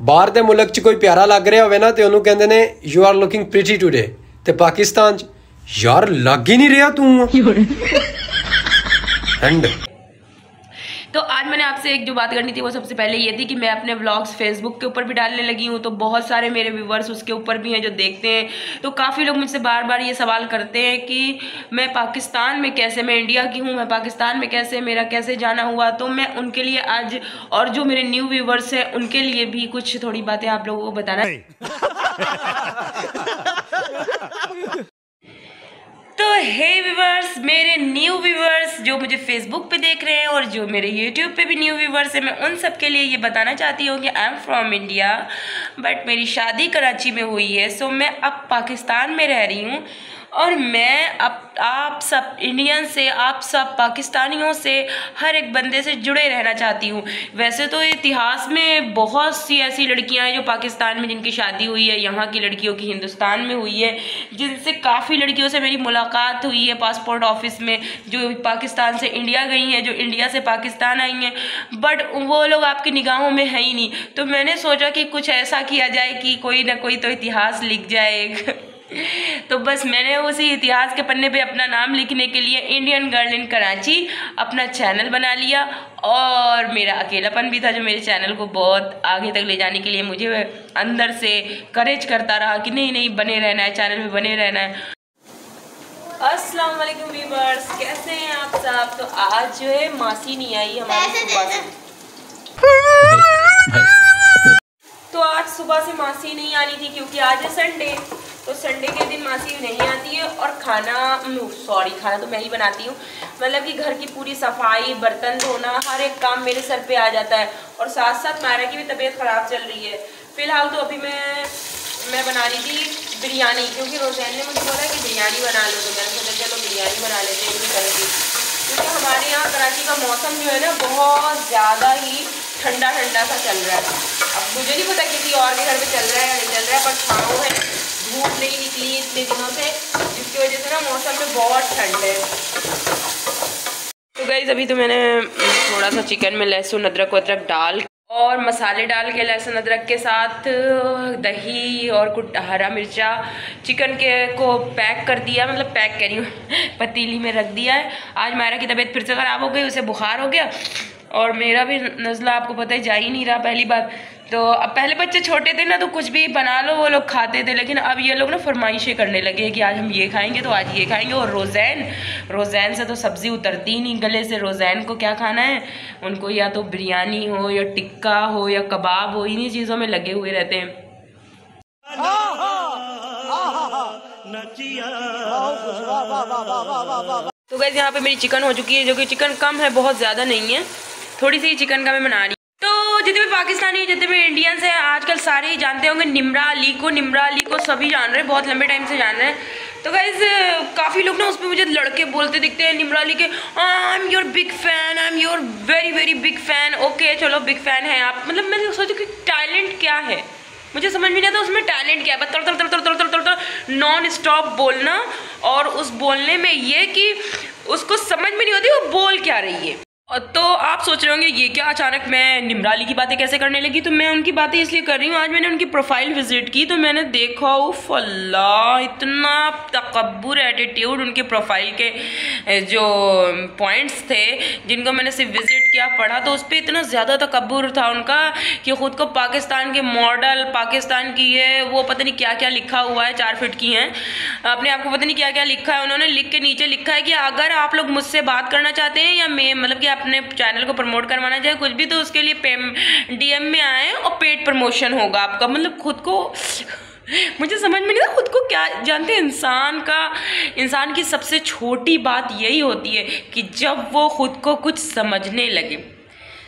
ਬਾਹਰ ਦੇ ਮੁਲਕ 'ਚ ਕੋਈ ਪਿਆਰਾ ਲੱਗ ਰਿਹਾ ਹੋਵੇ ਨਾ ਤੇ ਉਹਨੂੰ ਕਹਿੰਦੇ ਨੇ you are looking pretty today ਤੇ ਪਾਕਿਸਤਾਨ 'ਚ ਯਾਰ ਲੱਗ ਹੀ ਨਹੀਂ ਰਿਹਾ ਤੂੰ। ਐਂਡ तो आज मैंने आपसे एक जो बात करनी थी वो सबसे पहले ये थी कि मैं अपने व्लॉग्स फेसबुक के ऊपर भी डालने लगी हूँ तो बहुत सारे मेरे व्यूवर्स उसके ऊपर भी हैं जो देखते हैं। तो काफ़ी लोग मुझसे बार बार ये सवाल करते हैं कि मैं पाकिस्तान में कैसे मैं इंडिया की हूँ मैं पाकिस्तान में कैसे मेरा कैसे जाना हुआ? तो मैं उनके लिए आज और जो मेरे न्यू व्यूवर्स हैं उनके लिए भी कुछ थोड़ी बातें आप लोगों को बताना हे व्यूवर्स, मेरे न्यू व्यूवर्स जो मुझे फेसबुक पे देख रहे हैं और जो मेरे यूट्यूब पे भी न्यू व्यूवर्स हैं, मैं उन सब के लिए ये बताना चाहती हूँ कि I am from India but मेरी शादी कराची में हुई है सो मैं अब पाकिस्तान में रह रही हूँ। और मैं अब आप सब इंडियन से, आप सब पाकिस्तानियों से हर एक बंदे से जुड़े रहना चाहती हूँ। वैसे तो इतिहास में बहुत सी ऐसी लड़कियाँ हैं जो पाकिस्तान में जिनकी शादी हुई है, यहाँ की लड़कियों की हिंदुस्तान में हुई है, जिनसे काफ़ी लड़कियों से मेरी मुलाकात हुई है पासपोर्ट ऑफ़िस में, जो पाकिस्तान से इंडिया गई हैं, जो इंडिया से पाकिस्तान आई हैं। बट वो लोग आपकी निगाहों में है ही नहीं। तो मैंने सोचा कि कुछ ऐसा किया जाए कि कोई ना कोई तो इतिहास लिख जाए। तो बस मैंने उसी इतिहास के पन्ने पे अपना नाम लिखने के लिए इंडियन गर्ल इन कराची अपना चैनल बना लिया और मेरा अकेलापन भी था जो मेरे चैनल को बहुत आगे तक ले जाने के लिए मुझे अंदर से करेज करता रहा कि नहीं नहीं बने रहना है चैनल में बने रहना है। अस्सलाम वालेकुम वीवर्स कैसे हैं आप सब? तो आज जो है मासी नहीं आई हमारी सुबह से। तो आज सुबह से मासी नहीं आनी थी क्योंकि आज है संडे तो संडे के दिन मासी नहीं आती है और खाना सॉरी खाना तो मैं ही बनाती हूँ। मतलब कि घर की पूरी सफ़ाई, बर्तन धोना, हर एक काम मेरे सर पे आ जाता है और साथ साथ मायरा की भी तबीयत ख़राब चल रही है। फ़िलहाल तो अभी मैं मैं बना रही थी बिरयानी, क्योंकि रोजैन ने मुझे बोला कि बिरयानी बना लो तो मैंने सोचा चलो बिरयानी बना लेते हैं तरह की। क्योंकि हमारे यहाँ कराची का मौसम जो है ना, बहुत ज़्यादा ही ठंडा ठंडा सा चल रहा है। अब मुझे नहीं पता किसी और के घर में चल रहा है या नहीं चल रहा है बट छाँव है। धूप नहीं निकली इतने दिनों से, जिसकी वजह से ना मौसम में बहुत ठंड है। तो गई अभी तो मैंने थोड़ा सा चिकन में लहसुन, अदरक वदरक डाल और मसाले डाल के लहसुन, अदरक के साथ दही और कुछ हरा मिर्चा चिकन के को पैक कर दिया मतलब पैक करी पतीली में रख दिया है। आज मायरा की तबीयत फिर से ख़राब हो गई, उसे बुखार हो गया। और मेरा भी नज़ला आपको पता ही जा ही नहीं रहा पहली बार तो अब पहले बच्चे छोटे थे ना तो कुछ भी बना लो, वो लोग खाते थे, लेकिन अब ये लोग ना फरमाइशें करने लगे कि आज हम ये खाएँगे तो आज ये खाएँगे और रोज़ैन रोज़ैन से तो सब्ज़ी उतरती ही नहीं गले से, रोज़ैन को क्या खाना है? उनको या तो बिरयानी हो या टिक्का हो या कबाब हो, इन्हीं चीज़ों में लगे हुए रहते हैं। तो गैस यहाँ पे मेरी चिकन हो चुकी है, जो कि चिकन कम है, बहुत ज़्यादा नहीं है। थोड़ी सी चिकन का मैं बना रही तो जितने भी पाकिस्तानी, जितने भी इंडियंस हैं, आजकल सारे ही जानते होंगे निमरा अली को निमरा अली को सभी जान रहे हैं, बहुत लंबे टाइम से जान रहे हैं। तो गाइज़ काफ़ी लोग ना उस पर मुझे लड़के बोलते दिखते हैं निमरा अली के I am your big fan I am your very very big fan okay चलो बिग फ़ैन है आप। मतलब मैंने सोचा कि टैलेंट क्या है? मुझे समझ में नहीं आता उसमें टैलेंट क्या है। बस तर तर तर तर तर नॉन स्टॉप बोलना और उस बोलने में ये कि उसको समझ में नहीं होती वो बोल क्या रही है। तो आप सोच रहे होंगे, ये क्या अचानक मैं निमराली की बातें कैसे करने लगी? तो मैं उनकी बातें इसलिए कर रही हूँ। आज मैंने उनकी प्रोफ़ाइल विज़िट की तो मैंने देखा, उफ फल्ला इतना तकबर एटीट्यूड उनके प्रोफ़ाइल के जो पॉइंट्स थे, जिनको मैंने सिर्फ़ विज़िट किया, पढ़ा तो उस पर इतना ज़्यादा तकबर था उनका कि ख़ुद को पाकिस्तान के मॉडल पाकिस्तान की है वो पता नहीं क्या क्या लिखा हुआ है, चार फिट की हैं। अपने आप को पता नहीं क्या क्या लिखा है। उन्होंने लिख के नीचे लिखा है कि अगर आप लोग मुझसे बात करना चाहते हैं या मैं मतलब कि अपने चैनल को प्रमोट करवाना चाहे कुछ भी तो उसके लिए पेम, डीएम में आए और पेड प्रमोशन होगा आपका। मतलब खुद को, मुझे समझ में नहीं था खुद को क्या जानते हैं? इंसान का, इंसान की सबसे छोटी बात यही होती है कि जब वो खुद को कुछ समझने लगे।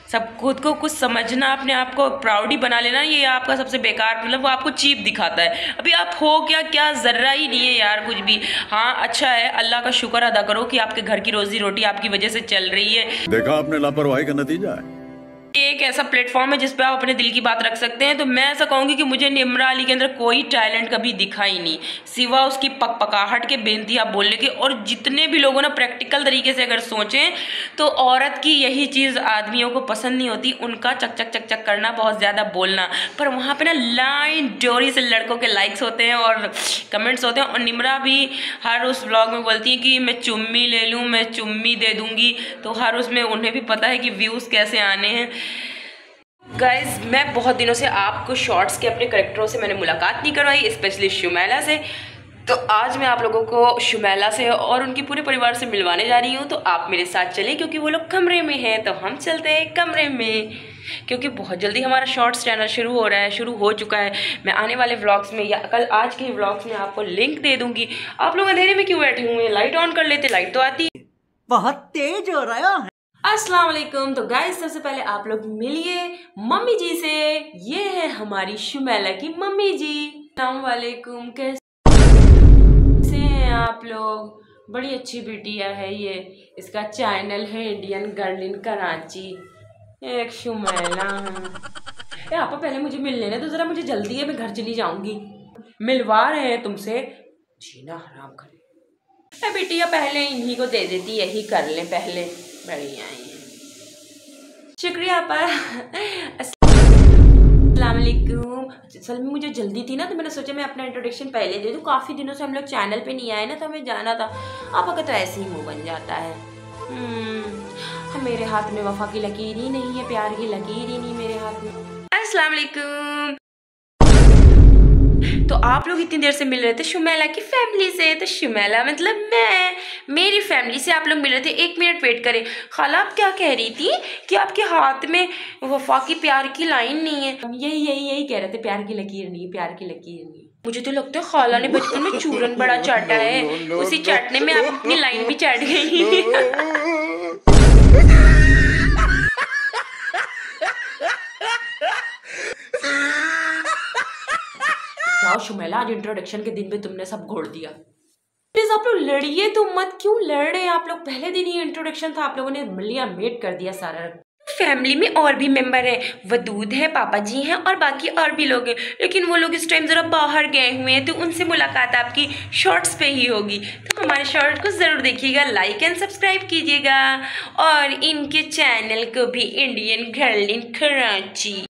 सब खुद को कुछ समझना, अपने आप को प्राउडी बना लेना, ये आपका सबसे बेकार मतलब वो आपको चीप दिखाता है। अभी आप हो क्या क्या ज़र्रा ही नहीं है यार कुछ भी। हाँ अच्छा है, अल्लाह का शुक्र अदा करो कि आपके घर की रोजी रोटी आपकी वजह से चल रही है। देखा आपने लापरवाही का नतीजा है? एक ऐसा प्लेटफॉर्म है जिसपे आप अपने दिल की बात रख सकते हैं। तो मैं ऐसा कहूँगी कि मुझे निमरा अली के अंदर कोई टैलेंट कभी दिखा ही नहीं। सिवा उसकी पकपकाहट के बेनती आप बोलने के, और जितने भी लोगों ने प्रैक्टिकल तरीके से अगर सोचें तो औरत की यही चीज़ आदमियों को पसंद नहीं होती, उनका चक चक चक चक करना, बहुत ज़्यादा बोलना। पर वहाँ पर ना लाइन डोरी से लड़कों के लाइक्स होते हैं और कमेंट्स होते हैं। और निमरा भी हर उस ब्लॉग में बोलती है कि, मैं चुम्मी ले लूँ, मैं चुम्मी दे दूँगी। तो हर उसमें उन्हें भी पता है कि व्यूज़ कैसे आने हैं। गाइज़ मैं बहुत दिनों से आपको शॉर्ट्स के अपने करेक्टरों से मैंने मुलाकात नहीं करवाई स्पेशली शुमैला से। तो आज मैं आप लोगों को शुमैला से और उनके पूरे परिवार से मिलवाने जा रही हूँ तो आप मेरे साथ चलें, क्योंकि वो लोग कमरे में हैं तो हम चलते हैं कमरे में। क्योंकि बहुत जल्दी हमारा शॉर्ट्स चैनल शुरू हो रहा है, शुरू हो चुका है। मैं आने वाले व्लॉग्स में या कल आज के व्लॉग्स में आपको लिंक दे दूँगी। आप लोग अंधेरे में क्यों बैठे हुए हैं? लाइट ऑन कर लेते लाइट तो आती बहुत तेज हो रहा है। अस्सलाम वालेकुम। तो गाइस सबसे पहले आप लोग मिलिए मम्मी जी से। ये है हमारी शुमैला की मम्मी जी। अस्सलाम वालेकुम। कैसे हैं आप लोग? बड़ी अच्छी बिटिया है ये। इसका चैनल है इंडियन गर्ल इन कराची एक शुमैला है। आप पहले मुझे मिल लेना तो ज़रा मुझे जल्दी है, मैं घर चली जाऊँगी। मिलवा रहे हैं तुमसे। जीना हराम करे। बिटिया, पहले इन्हीं को दे देती, यही कर लें पहले। बढ़िया है। शुक्रिया आपा वालेकुम। असल में मुझे जल्दी थी ना तो मैंने सोचा मैं अपना इंट्रोडक्शन पहले दे दूँ। काफ़ी दिनों से हम लोग चैनल पे नहीं आए ना तो हमें जाना था। आपा का तो ऐसे ही मुँह बन जाता है। हम्म, मेरे हाथ में वफा की लकीर ही नहीं है प्यार की लकीर ही नहीं मेरे हाथ में। अस्सलाम वालेकुम। तो आप लोग इतनी देर से मिल रहे थे शुमैला की फैमिली से तो शुमैला मतलब मैं मेरी फैमिली से आप लोग मिल रहे थे एक मिनट वेट करें खाला आप क्या कह रही थी कि आपके हाथ में वफा की प्यार की लाइन नहीं है यही यही यही कह रहे थे प्यार की लकीर नहीं प्यार की लकीर नहीं मुझे तो लगता है खाला ने बचपन में चूरन बड़ा चाटा है उसी चाटने में आप अपनी लाइन भी चाट गई जाओ शुमेला, आज इंट्रोडक्शन के दिन भी तुमने सब घोड़ दिया। प्लीज़ आप लोग लड़िए तो मत, क्यों लड़ रहे हैं आप लोग? पहले दिन ही इंट्रोडक्शन था, आप लोगों ने लिया मेट कर दिया सारा। फैमिली में और भी मेंबर है, वदूद है, पापा जी हैं और बाकी और भी लोग हैं। लेकिन वो लोग इस टाइम ज़रा बाहर गए हुए हैं तो उनसे मुलाकात आपकी शॉर्ट्स पे ही होगी। तो हमारे शॉर्ट को ज़रूर देखिएगा लाइक एंड सब्सक्राइब कीजिएगा। और इनके चैनल को भी इंडियन गर्ल इन कराची